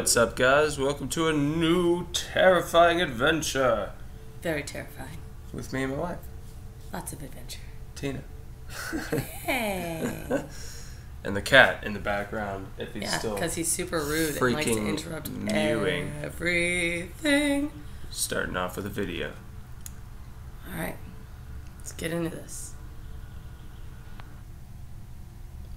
What's up, guys? Welcome to a new terrifying adventure Very terrifying. with me and my wife, Lots of adventure. Tina. Hey. And the cat in the background, if he's yeah, still because he's super rude and likes to freaking interrupt mewing. everything. starting off with a video. All right, let's get into this.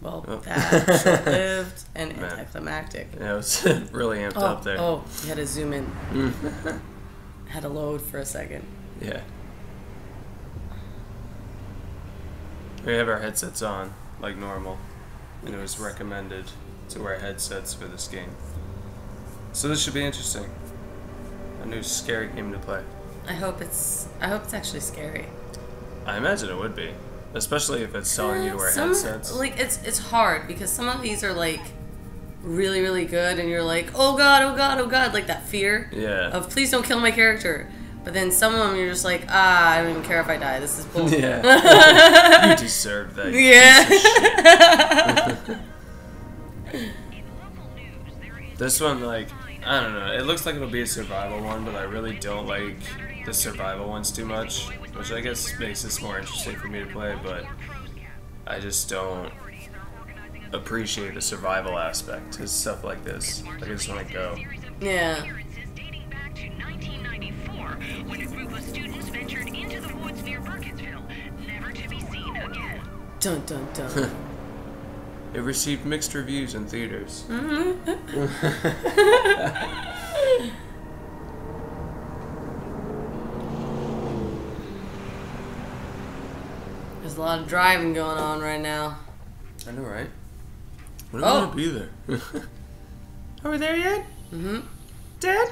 Well, Oh. that short-lived and Man. anticlimactic. Yeah, it was really amped Oh, up there. oh, you had to zoom in. Mm. Had to load for a second. yeah. We have our headsets on, like normal. And it was recommended to wear headsets for this game. So this should be interesting. A new scary game to play. I hope it's. I hope it's actually scary. I imagine it would be. Especially if it's telling you to wear Some- headsets. Like it's it's hard because some of these are like really really good, and you're like, oh god, oh god, oh god, like that fear Yeah. of please don't kill my character. But then some of them you're just like, ah, I don't even care if I die. This is bull. Yeah. you deserve that. Yeah. piece of shit. this one, like, I don't know. It looks like it'll be a survival one, but I really don't like the survival ones too much, which I guess makes this more interesting for me to play, but I just don't appreciate the survival aspect to stuff like this. Like, I just want to go. yeah. dating back to 1994 when a group of students ventured into the woods near Burkittsville, never to be seen again. Dun dun dun. It received mixed reviews in theaters. Mm-hmm. There's a lot of driving going on right now. I know, right? We don't Oh. want to be there. Are we there yet? Mm-hmm. Dad?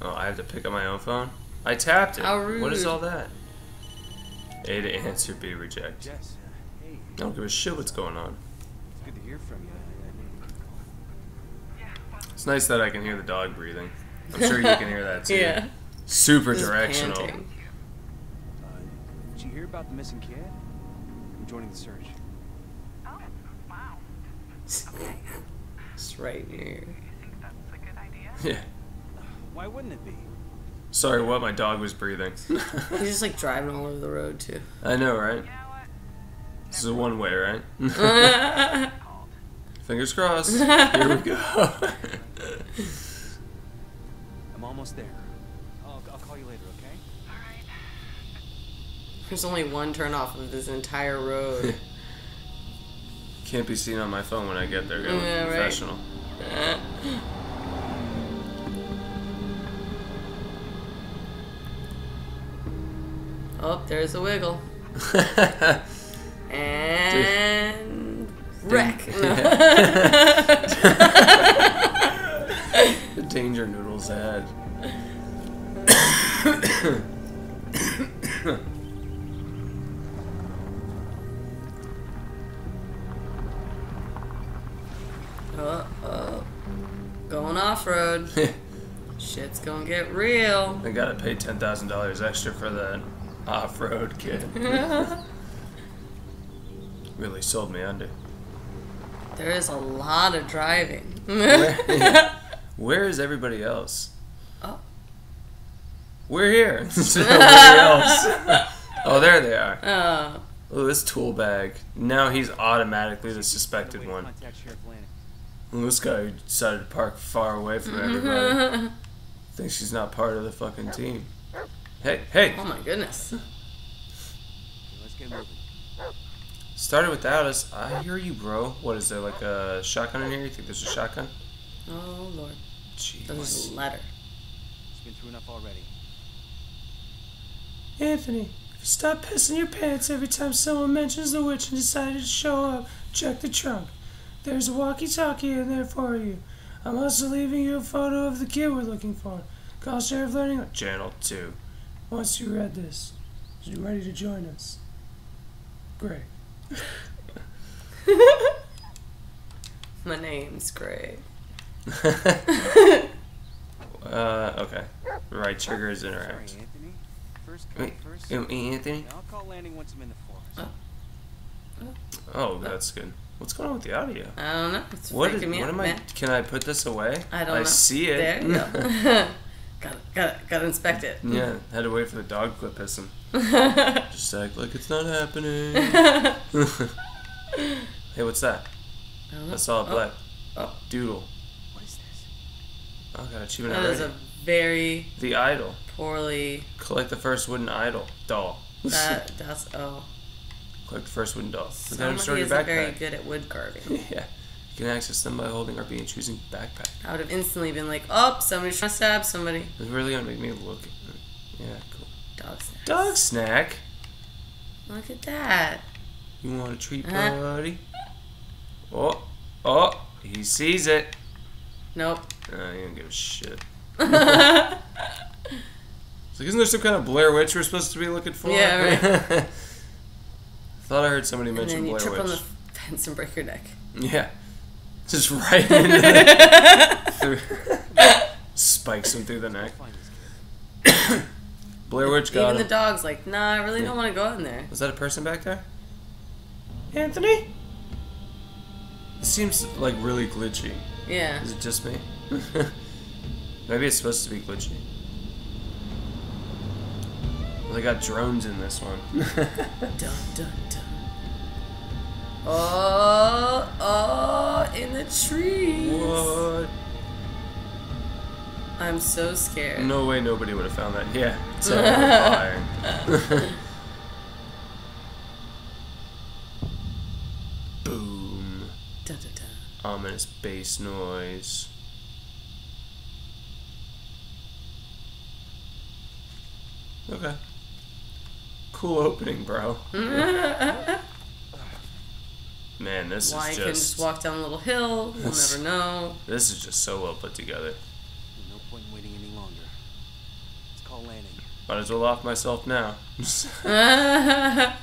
Oh, I have to pick up my own phone? I tapped it. How rude. What is all that? A to answer, B reject. Jess, hey, I don't give a shit what's going on. it's good to hear from you. It's nice that I can hear the dog breathing. I'm sure you can hear that too. Yeah. Super Just directional. panting. Uh, did you hear about the missing kid? I'm joining the search. Oh, wow. It's right here. Think that's a good idea? Yeah. Why wouldn't it be? Sorry, what? My dog was breathing. He's just like driving all over the road too. I know, right? You know what? This is a one way, right? Fingers crossed. Here we go. I'm almost there. I'll, I'll call you later, okay? There's only one turn off of this entire road. Can't be seen on my phone when I get there. Gotta Yeah, right. professional. oh, there's a wiggle. And wreck. The danger noodles ahead. Uh oh. Going off road. Shit's gonna get real. I gotta pay ten thousand dollars extra for that off-road kit. really sold me under. There is a lot of driving. Where, where is everybody else? Oh. We're here. Nobody else. oh, there they are. Oh. Oh, this tool bag. Now he's automatically the suspected Way to one. Contact Sheriff Lanning. Well, this guy decided to park far away from mm-hmm. everybody. Thinks she's not part of the fucking team. Hey, hey! Oh my goodness. Let's get moving. Started without us. I hear you, bro. What is there, like a shotgun in here? You think there's a shotgun? Oh lord. There's Jeez. a letter. It's been through enough already. Anthony, if you stop pissing your pants every time someone mentions the witch and decided to show up, check the trunk. There's a walkie-talkie in there for you. I'm also leaving you a photo of the kid we're looking for. Call Sheriff Lanning on Channel 2. Once you read this, are you ready to join us? Great. My name's Greg. uh, okay. Right trigger is Sorry, interact. Anthony. First, Wait, come first. Anthony? I'll call Lanning once I'm in the forest. Oh, that's good. What's going on with the audio? I don't know. It's What, is, freaking me what out, am I? man. Can I put this away? I don't I know. see it. There you go. got it. Got it. Got to inspect it. yeah, had to wait for the dog to quit pissing. Just act like it's not happening. hey, what's that? I don't know. I saw a Oh, black oh. doodle. What is this? Oh, got achievement That is already. a very The idol. poorly. Collect the first wooden idol doll. That that's oh. Collect the first wooden doll. Him store Somebody your isn't very good at wood carving. yeah. You can access them by holding RB and choosing backpack. I would have instantly been like, oh, somebody's trying to stab somebody. It's really gonna make me look. Yeah, cool. Dog snack. Dog snack. Look at that. You want a treat, Uh-huh. buddy? Oh, oh, he sees it. Nope. Uh, he don't give a shit. Like, isn't there some kind of Blair Witch we're supposed to be looking for? Yeah, right. I thought I heard somebody and mention then you Blair trip Witch. on the fence and break your neck. Yeah. Just right into the, through, spikes him through the neck. Find this kid. Blair Witch got Even the dog's like, nah, I really don't want to go in there. Was that a person back there? Anthony? It seems like really glitchy. Yeah. Is it just me? Maybe it's supposed to be glitchy. Well, they got drones in this one. Dun dun dun. Oh, oh, in the trees. what? I'm so scared. No way nobody would have found that. Yeah. It's fire. Boom. Da, da, da. Ominous bass noise. Okay. Cool opening, bro. Man, this Why is you can just, just walk down a little hill. We'll never know. this is just so well put together. No point in waiting any longer. Let's call Lanning. Might as well off myself now.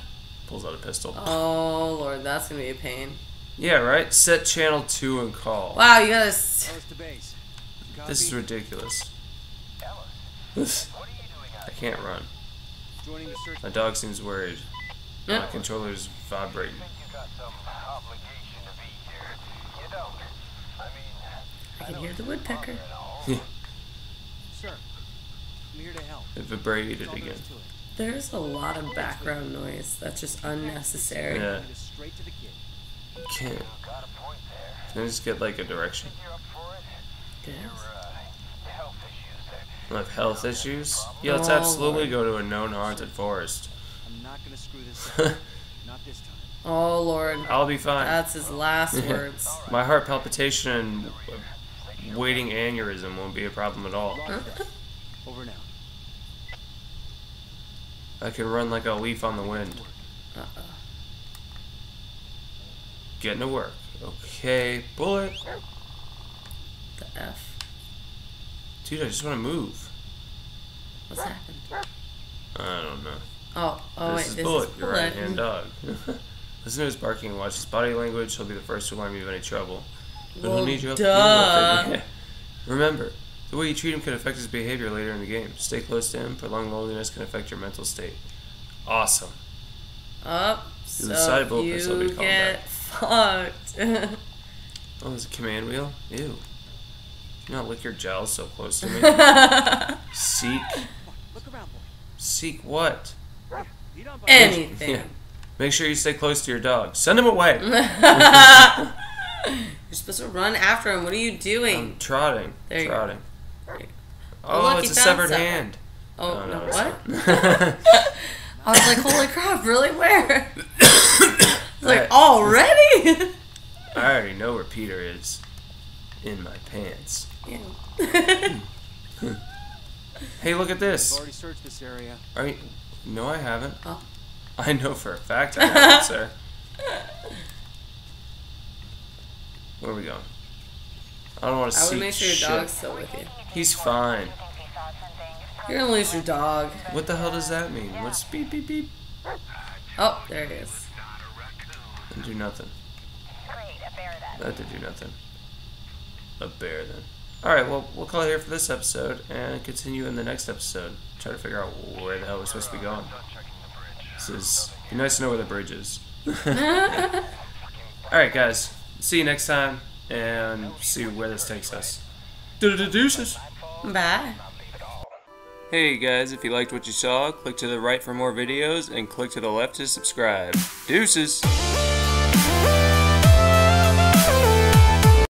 Pulls out a pistol. oh lord, that's gonna be a pain. Yeah, right. Set channel two and call. Wow, you gotta. s- Ellis to base. Copy. This is ridiculous. I can't run. Joining the search. My dog seems worried. My Yep. controller's vibrating. You got some obligation to be here. You don't. I mean, I can hear the woodpecker. Sir, I'm here to help. It vibrated That's all there again. is to it. There's a lot of background noise that's just unnecessary. Yeah. Lead straight to the kid. Can't. got a point there. Can I just get like a direction? You're up for it? Yes. Uh, health issues. Like health issues? Yeah, let's Oh, absolutely go to a known haunted forest. I'm not gonna screw this up. not this time. Oh lord, I'll be fine. that's his last words. My heart palpitation and waiting aneurysm won't be a problem at all. Over now. I can run like a leaf on the wind. Uh-oh. Getting to work. Okay, bullet. The F. Dude, I just want to move. What's happened? I don't know. Oh, oh this wait, is this Bullet, is your Bullet. right hand dog. Listen to his barking and watch his body language. He'll be the first to alarm you of any trouble. But Well, he'll need your help. duh. to deal with it. Remember, the way you treat him can affect his behavior later in the game. Stay close to him. Prolonged loneliness can affect your mental state. Awesome. Up, Do the so side bullet pistol be you called get fucked. Oh, there's a command wheel? Ew. Do not lick your jowls so close to me. Seek. Look around, boy. Seek what? Lead on by Anything. Yeah. Make sure you stay close to your dog. Send him away. You're supposed to run after him. What are you doing? I'm trotting. There you go. trotting. You go. Oh, look, it's a severed something. hand. oh, oh no, it's what? I was like, holy crap, really? Where? Like, already? I already know where Peter is. In my pants. Ew. Hey, look at this. I've already searched this area. Are you? No, I haven't. Oh. I know for a fact I haven't, sir. Where are we going? I don't want to I see would make sure your shit. dog's still with you. He's fine. You're gonna lose your dog. What the hell does that mean? What's beep beep beep? Oh, there he is. Didn't do nothing. Great, a bear then. That did do nothing. A bear then. Alright, well, we'll call it here for this episode and continue in the next episode. Try to figure out where the hell we're supposed to be going. This is. Be nice to know where the bridge is. Alright, guys. See you next time and see where this takes us. Deuces. Bye. Hey guys, if you liked what you saw, click to the right for more videos and click to the left to subscribe. Deuces!